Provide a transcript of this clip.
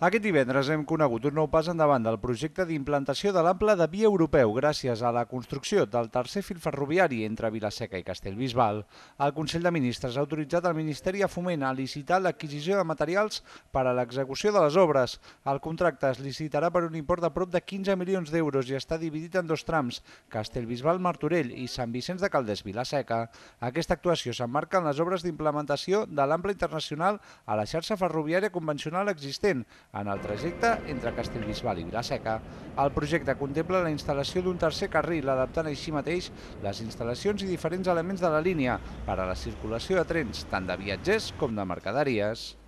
Aquest divendres hem conegut un nou pas endavant del projecte d'implantació de l'ample de via europeu gràcies a la construcció del tercer fil ferroviari entre Vilaseca i Castellbisbal. El Consell de Ministres ha autoritzat el Ministeri a Foment a licitar l'adquisició de materials per a l'execució de les obres. El contracte es licitarà per un import de prop de 15 milions d'euros i està dividit en dos trams, Castellbisbal-Martorell i Sant Vicenç de Calders-Vilaseca. Aquesta actuació s'emmarca en les obres d'implementació de l'ample internacional a la xarxa ferroviària convencional existent, en el trajecte entre Castellbisbal i Vilaseca. El projecte contempla la instal·lació d'un tercer carril, adaptant així mateix les instal·lacions i diferents elements de la línia per a la circulació de trens, tant de viatgers com de mercaderies.